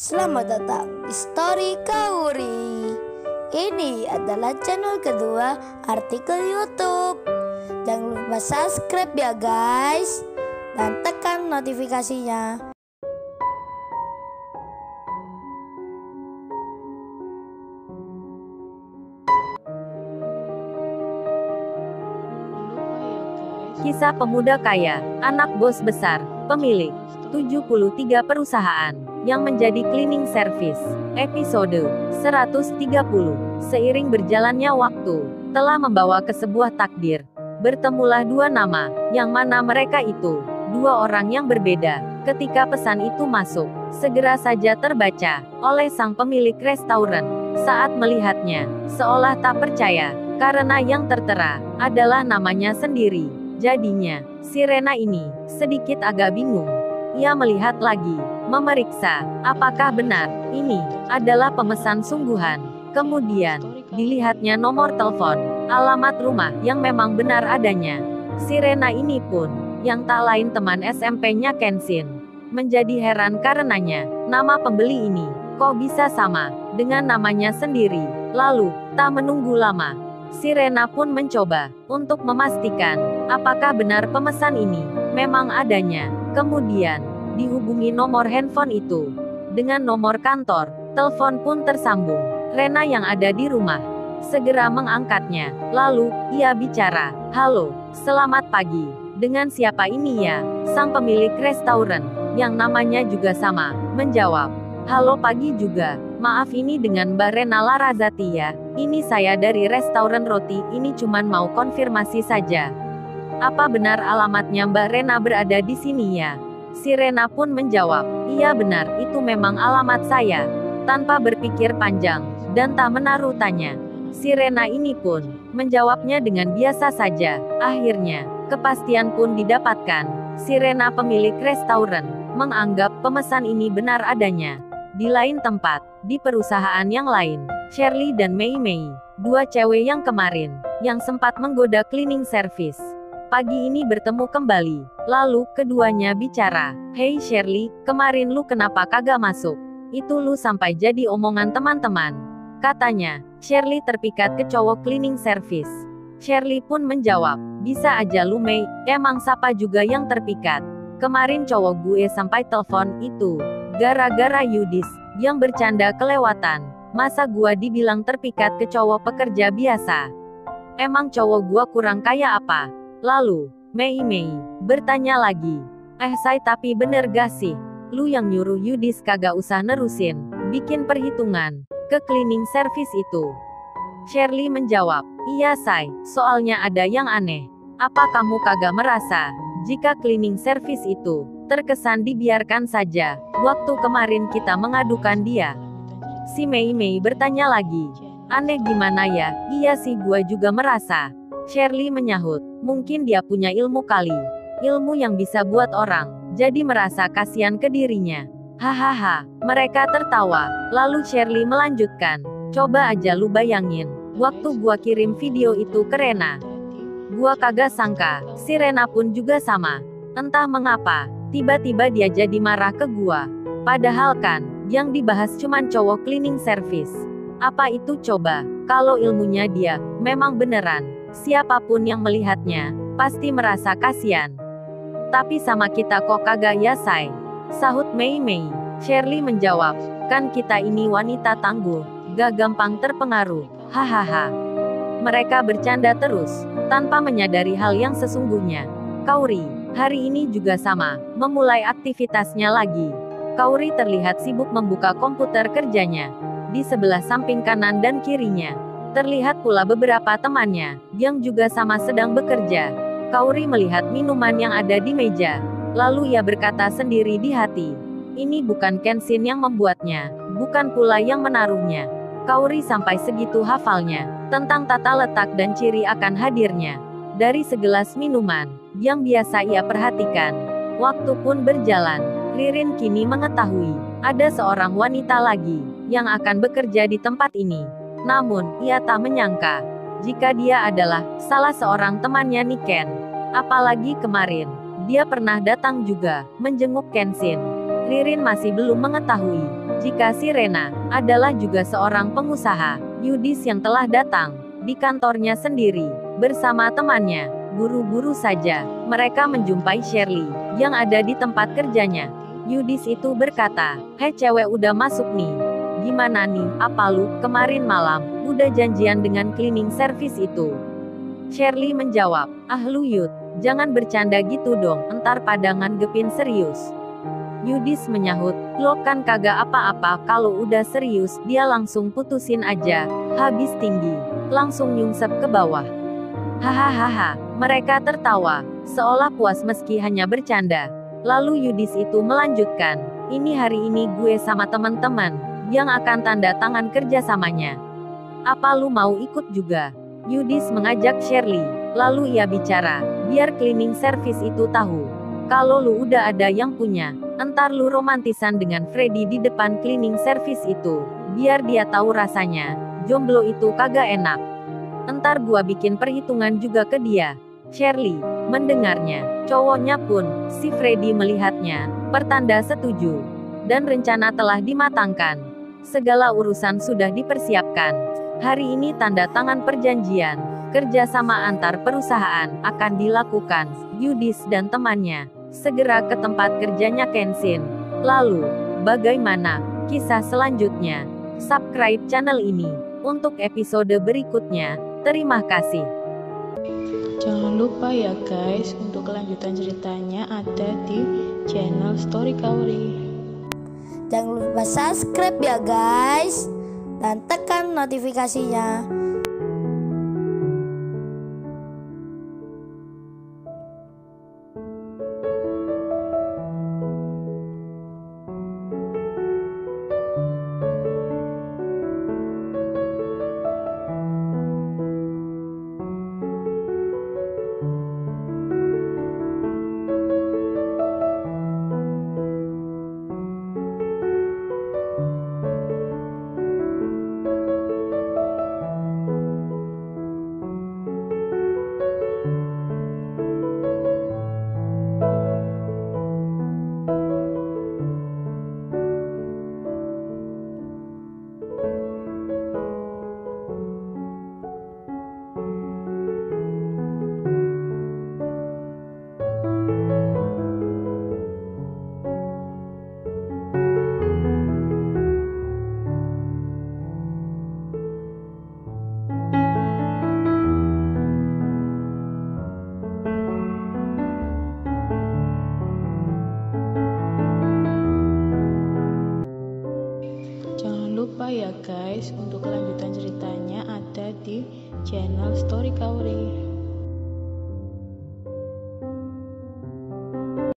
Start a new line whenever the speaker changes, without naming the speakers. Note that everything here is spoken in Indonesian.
Selamat datang di Story Kauri. Ini adalah channel kedua artikel YouTube. Jangan lupa subscribe ya guys dan tekan notifikasinya.
Kisah pemuda kaya, anak bos besar, pemilik 73 perusahaan yang menjadi cleaning service. Episode 130. Seiring berjalannya waktu, telah membawa ke sebuah takdir. Bertemulah dua nama, yang mana mereka itu, dua orang yang berbeda. Ketika pesan itu masuk, segera saja terbaca oleh sang pemilik restoran. Saat melihatnya, seolah tak percaya, karena yang tertera adalah namanya sendiri. Jadinya, si Rena ini sedikit agak bingung. Ia melihat lagi, memeriksa, apakah benar ini adalah pemesan sungguhan. Kemudian, dilihatnya nomor telepon, alamat rumah yang memang benar adanya. Si Rena ini pun, yang tak lain teman SMP-nya Kensin, menjadi heran karenanya, nama pembeli ini, kok bisa sama, dengan namanya sendiri. Lalu, tak menunggu lama, Sirena pun mencoba untuk memastikan apakah benar pemesan ini memang adanya. Kemudian, dihubungi nomor handphone itu. Dengan nomor kantor, telepon pun tersambung. Rena yang ada di rumah segera mengangkatnya. Lalu, ia bicara, "Halo, selamat pagi. Dengan siapa ini ya?" Sang pemilik restoran, yang namanya juga sama, menjawab, "Halo pagi juga. Maaf ini dengan Mbak Rena Larazati ya. Ini saya dari restoran roti, ini cuman mau konfirmasi saja. Apa benar alamatnya Mbak Rena berada di sini ya? Si Rena pun menjawab, iya benar, itu memang alamat saya. Tanpa berpikir panjang, dan tak menaruh tanya. Si Rena ini pun, menjawabnya dengan biasa saja. Akhirnya, kepastian pun didapatkan. Si Rena pemilik restoran, menganggap pemesan ini benar adanya. Di lain tempat, di perusahaan yang lain, Shirley dan Mei Mei, dua cewek yang kemarin, yang sempat menggoda cleaning service. Pagi ini bertemu kembali, lalu keduanya bicara, Hey Shirley, kemarin lu kenapa kagak masuk? Itu lu sampai jadi omongan teman-teman. Katanya, Shirley terpikat ke cowok cleaning service. Shirley pun menjawab, bisa aja lu Mei, emang siapa juga yang terpikat. Kemarin cowok gue sampai telepon itu, Gara-gara Yudis, yang bercanda kelewatan. Masa gua dibilang terpikat ke cowok pekerja biasa? Emang cowok gua kurang kaya apa? Lalu, Mei Mei, bertanya lagi. Eh say tapi bener gak sih? Lu yang nyuruh Yudis kagak usah nerusin, bikin perhitungan, ke cleaning service itu. Shirley menjawab, iya say, soalnya ada yang aneh. Apa kamu kagak merasa, jika cleaning service itu, terkesan dibiarkan saja, waktu kemarin kita mengadukan dia. Si Mei Mei bertanya lagi. Aneh gimana ya, iya sih gua juga merasa. Shirley menyahut, mungkin dia punya ilmu kali. Ilmu yang bisa buat orang, jadi merasa kasihan ke dirinya. Hahaha, mereka tertawa. Lalu Shirley melanjutkan, coba aja lu bayangin, waktu gua kirim video itu ke Rena. Gua kagak sangka, si Rena pun juga sama. Entah mengapa, Tiba-tiba dia jadi marah ke gua. Padahal kan, yang dibahas cuman cowok cleaning service. Apa itu coba? Kalau ilmunya dia, memang beneran. Siapa pun yang melihatnya, pasti merasa kasihan. Tapi sama kita kok kagak ya say. Sahut Mei Mei. Shirley menjawab, kan kita ini wanita tangguh, gak gampang terpengaruh. Hahaha. Mereka bercanda terus, tanpa menyadari hal yang sesungguhnya. Kauri, Hari ini juga sama, memulai aktivitasnya lagi. Kauri terlihat sibuk membuka komputer kerjanya. Di sebelah samping kanan dan kirinya, terlihat pula beberapa temannya, yang juga sama sedang bekerja. Kauri melihat minuman yang ada di meja. Lalu ia berkata sendiri di hati, ini bukan Kenshin yang membuatnya, bukan pula yang menaruhnya. Kauri sampai segitu hafalnya, tentang tata letak dan ciri akan hadirnya. Dari segelas minuman, yang biasa ia perhatikan. Waktu pun berjalan, Ririn kini mengetahui, ada seorang wanita lagi, yang akan bekerja di tempat ini. Namun, ia tak menyangka, jika dia adalah salah seorang temannya Niken. Apalagi kemarin, dia pernah datang juga, menjenguk Kenshin. Ririn masih belum mengetahui jika si Rena adalah juga seorang pengusaha Yudis yang telah datang di kantornya sendiri bersama temannya. Buru-buru saja mereka menjumpai Shirley yang ada di tempat kerjanya. Yudis itu berkata, "Hei cewek udah masuk nih. Gimana nih? Apa lu kemarin malam udah janjian dengan cleaning service itu?" Shirley menjawab, "Ah lu Yud, jangan bercanda gitu dong, entar padangan gepin serius." Yudis menyahut, lo kan kagak apa-apa kalau udah serius, dia langsung putusin aja, habis tinggi, langsung nyungsep ke bawah. Hahaha, mereka tertawa, seolah puas meski hanya bercanda. Lalu Yudis itu melanjutkan, ini hari ini gue sama teman-teman, yang akan tanda tangan kerjasamanya. Apa lu mau ikut juga? Yudis mengajak Shirley, lalu ia bicara, biar cleaning service itu tahu. Kalau lu udah ada yang punya, entar lu romantisan dengan Freddy di depan cleaning service itu, biar dia tahu rasanya, jomblo itu kagak enak. Entar gua bikin perhitungan juga ke dia. Shirley, mendengarnya, cowoknya pun, si Freddy melihatnya, pertanda setuju. Dan rencana telah dimatangkan. Segala urusan sudah dipersiapkan. Hari ini tanda tangan perjanjian, kerjasama antar perusahaan akan dilakukan, Yudis dan temannya segera ke tempat kerjanya Kenshin. Lalu, bagaimana kisah selanjutnya? Subscribe channel ini untuk episode berikutnya. Terima kasih.
Jangan lupa ya guys, untuk kelanjutan ceritanya ada di channel Story Kauri.
Jangan lupa subscribe ya guys. Dan tekan notifikasinya
guys untuk kelanjutan ceritanya ada di channel Story Kauri.